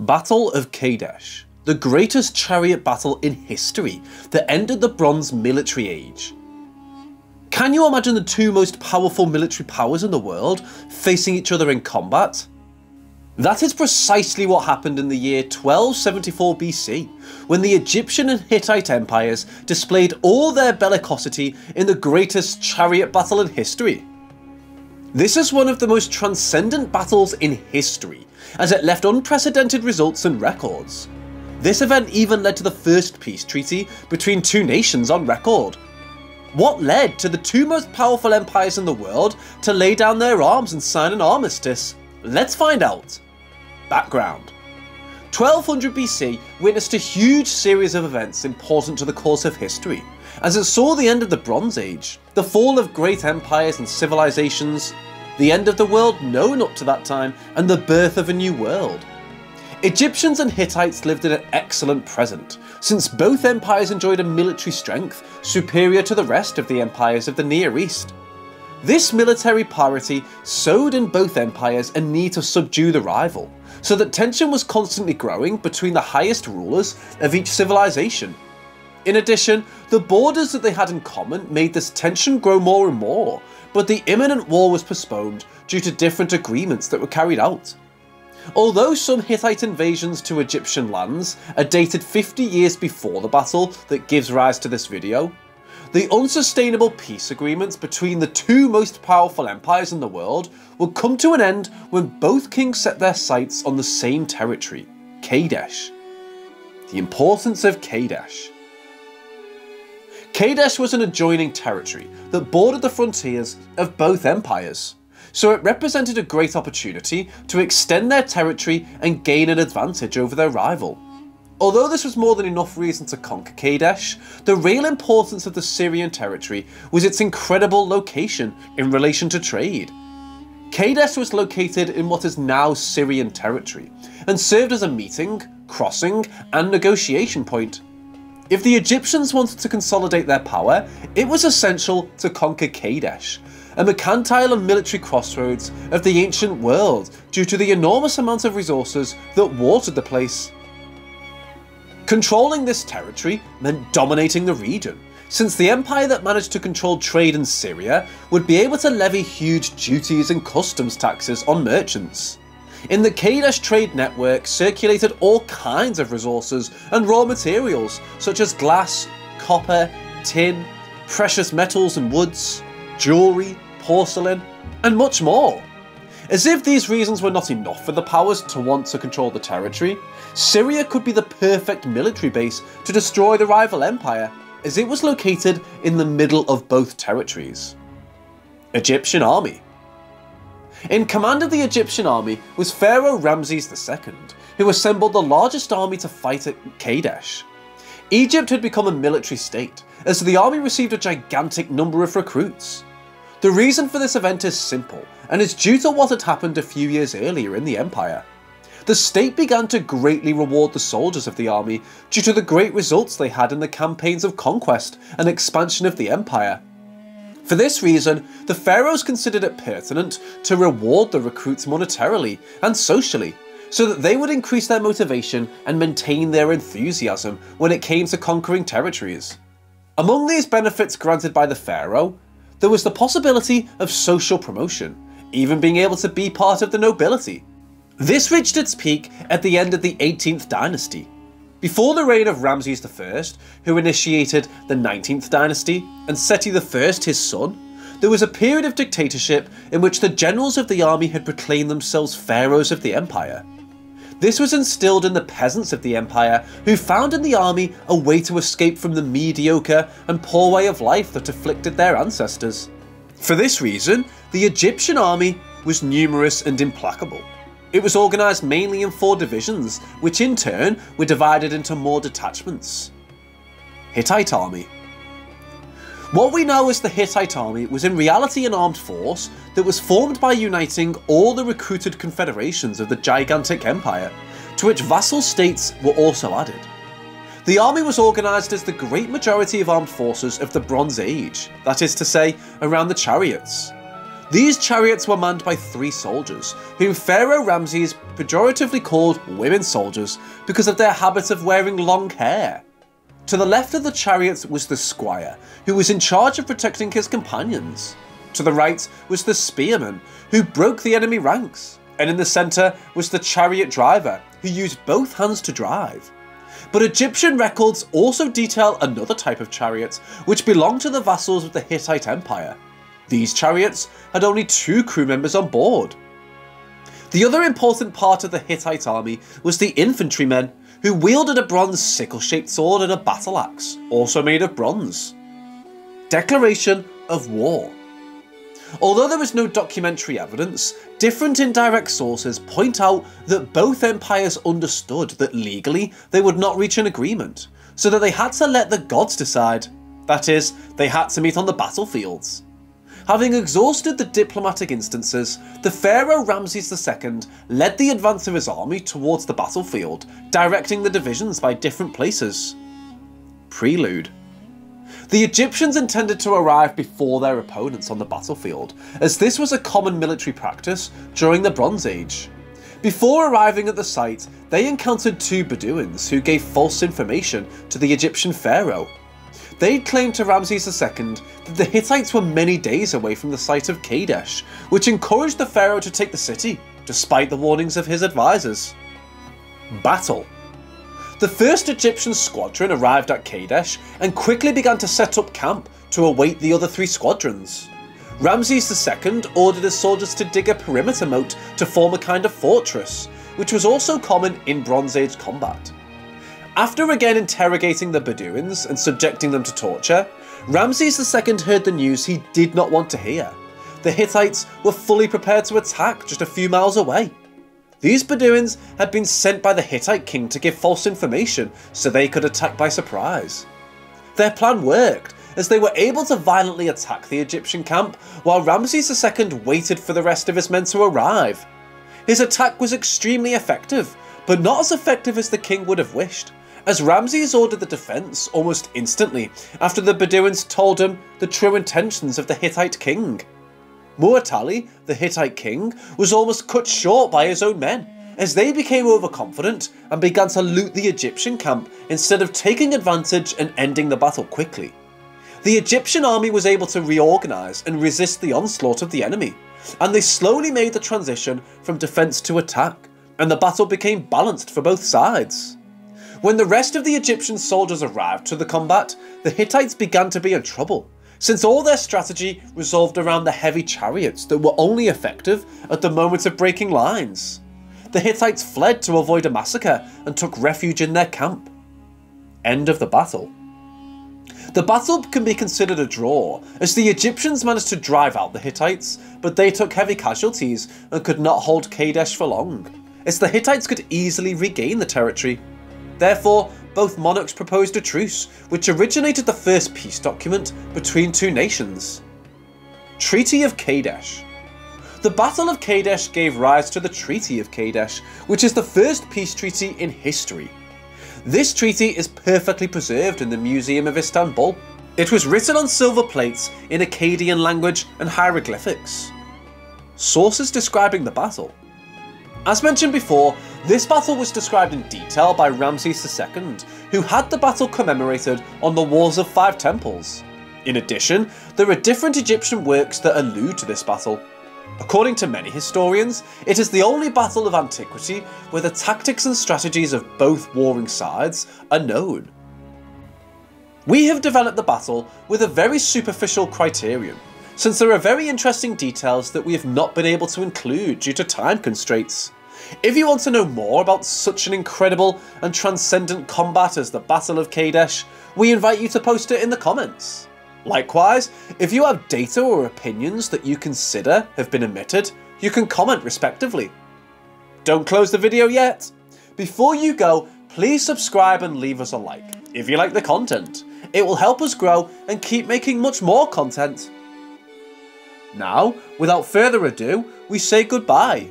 Battle of Kadesh, the greatest chariot battle in history that ended the Bronze Military Age. Can you imagine the two most powerful military powers in the world facing each other in combat? That is precisely what happened in the year 1274 BC, when the Egyptian and Hittite empires displayed all their bellicosity in the greatest chariot battle in history. This is one of the most transcendent battles in history, as it left unprecedented results and records. This event even led to the first peace treaty between two nations on record. What led to the two most powerful empires in the world to lay down their arms and sign an armistice? Let's find out. Background 1200 BC witnessed a huge series of events important to the course of history, as it saw the end of the Bronze Age, the fall of great empires and civilizations, the end of the world known up to that time, and the birth of a new world. Egyptians and Hittites lived in an excellent present, since both empires enjoyed a military strength superior to the rest of the empires of the Near East. This military parity sowed in both empires a need to subdue the rival, so that tension was constantly growing between the highest rulers of each civilization. In addition, the borders that they had in common made this tension grow more and more, but the imminent war was postponed due to different agreements that were carried out. Although some Hittite invasions to Egyptian lands are dated 50 years before the battle that gives rise to this video, the unsustainable peace agreements between the two most powerful empires in the world would come to an end when both kings set their sights on the same territory, Kadesh. The importance of Kadesh. Kadesh was an adjoining territory that bordered the frontiers of both empires, so it represented a great opportunity to extend their territory and gain an advantage over their rival. Although this was more than enough reason to conquer Kadesh, the real importance of the Syrian territory was its incredible location in relation to trade. Kadesh was located in what is now Syrian territory, and served as a meeting, crossing, and negotiation point if the Egyptians wanted to consolidate their power, it was essential to conquer Kadesh, a mercantile and military crossroads of the ancient world due to the enormous amount of resources that watered the place. Controlling this territory meant dominating the region, since the empire that managed to control trade in Syria would be able to levy huge duties and customs taxes on merchants. In the Kadesh trade network circulated all kinds of resources and raw materials such as glass, copper, tin, precious metals and woods, jewellery, porcelain, and much more. As if these reasons were not enough for the powers to want to control the territory, Syria could be the perfect military base to destroy the rival empire, as it was located in the middle of both territories. Egyptian Army in command of the Egyptian army was Pharaoh Ramses II, who assembled the largest army to fight at Kadesh. Egypt had become a military state, as the army received a gigantic number of recruits. The reason for this event is simple, and is due to what had happened a few years earlier in the empire. The state began to greatly reward the soldiers of the army due to the great results they had in the campaigns of conquest and expansion of the empire, for this reason, the pharaohs considered it pertinent to reward the recruits monetarily and socially, so that they would increase their motivation and maintain their enthusiasm when it came to conquering territories. Among these benefits granted by the pharaoh, there was the possibility of social promotion, even being able to be part of the nobility. This reached its peak at the end of the 18th dynasty, before the reign of Ramses I, who initiated the 19th dynasty, and Seti I, his son, there was a period of dictatorship in which the generals of the army had proclaimed themselves pharaohs of the empire. This was instilled in the peasants of the empire, who found in the army a way to escape from the mediocre and poor way of life that afflicted their ancestors. For this reason, the Egyptian army was numerous and implacable. It was organised mainly in four divisions, which in turn were divided into more detachments. Hittite Army What we know as the Hittite Army was in reality an armed force that was formed by uniting all the recruited confederations of the gigantic empire, to which vassal states were also added. The army was organised as the great majority of armed forces of the Bronze Age, that is to say, around the chariots, These chariots were manned by three soldiers, whom Pharaoh Ramses pejoratively called women soldiers because of their habit of wearing long hair. To the left of the chariots was the squire, who was in charge of protecting his companions. To the right was the spearman, who broke the enemy ranks. And in the centre was the chariot driver, who used both hands to drive. But Egyptian records also detail another type of chariot, which belonged to the vassals of the Hittite Empire. These chariots had only two crew members on board. The other important part of the Hittite army was the infantrymen, who wielded a bronze sickle-shaped sword and a battle axe, also made of bronze. Declaration of War Although there is no documentary evidence, different indirect sources point out that both empires understood that legally they would not reach an agreement, so that they had to let the gods decide. That is, they had to meet on the battlefields. Having exhausted the diplomatic instances, the pharaoh Ramses II led the advance of his army towards the battlefield, directing the divisions by different places. Prelude the Egyptians intended to arrive before their opponents on the battlefield, as this was a common military practice during the Bronze Age. Before arriving at the site, they encountered two Bedouins who gave false information to the Egyptian pharaoh. They claimed to Ramses II that the Hittites were many days away from the site of Kadesh, which encouraged the pharaoh to take the city, despite the warnings of his advisors. Battle the first Egyptian squadron arrived at Kadesh and quickly began to set up camp to await the other three squadrons. Ramses II ordered his soldiers to dig a perimeter moat to form a kind of fortress, which was also common in Bronze Age combat. After again interrogating the Bedouins and subjecting them to torture, Ramses II heard the news he did not want to hear. The Hittites were fully prepared to attack just a few miles away. These Bedouins had been sent by the Hittite king to give false information so they could attack by surprise. Their plan worked, as they were able to violently attack the Egyptian camp while Ramses II waited for the rest of his men to arrive. His attack was extremely effective, but not as effective as the king would have wished, as Ramses ordered the defence almost instantly after the Bedouins told him the true intentions of the Hittite king. Muwatalli, the Hittite king, was almost cut short by his own men, as they became overconfident and began to loot the Egyptian camp instead of taking advantage and ending the battle quickly. The Egyptian army was able to reorganise and resist the onslaught of the enemy, and they slowly made the transition from defence to attack, and the battle became balanced for both sides. When the rest of the Egyptian soldiers arrived to the combat, the Hittites began to be in trouble, since all their strategy resolved around the heavy chariots that were only effective at the moment of breaking lines. The Hittites fled to avoid a massacre and took refuge in their camp. End of the battle. The battle can be considered a draw, as the Egyptians managed to drive out the Hittites, but they took heavy casualties and could not hold Kadesh for long, as the Hittites could easily regain the territory. Therefore, both monarchs proposed a truce, which originated the first peace document between two nations. Treaty of Kadesh The Battle of Kadesh gave rise to the Treaty of Kadesh, which is the first peace treaty in history. This treaty is perfectly preserved in the Museum of Istanbul. It was written on silver plates in Akkadian language and hieroglyphics. Sources describing the battle as mentioned before, this battle was described in detail by Ramses II, who had the battle commemorated on the walls of five temples. In addition, there are different Egyptian works that allude to this battle. According to many historians, it is the only battle of antiquity where the tactics and strategies of both warring sides are known. We have developed the battle with a very superficial criterion, since there are very interesting details that we have not been able to include due to time constraints. If you want to know more about such an incredible and transcendent combat as the Battle of Kadesh, we invite you to post it in the comments. Likewise, if you have data or opinions that you consider have been omitted, you can comment respectively. Don't close the video yet. Before you go, please subscribe and leave us a like if you like the content. It will help us grow and keep making much more content. Now, without further ado, we say goodbye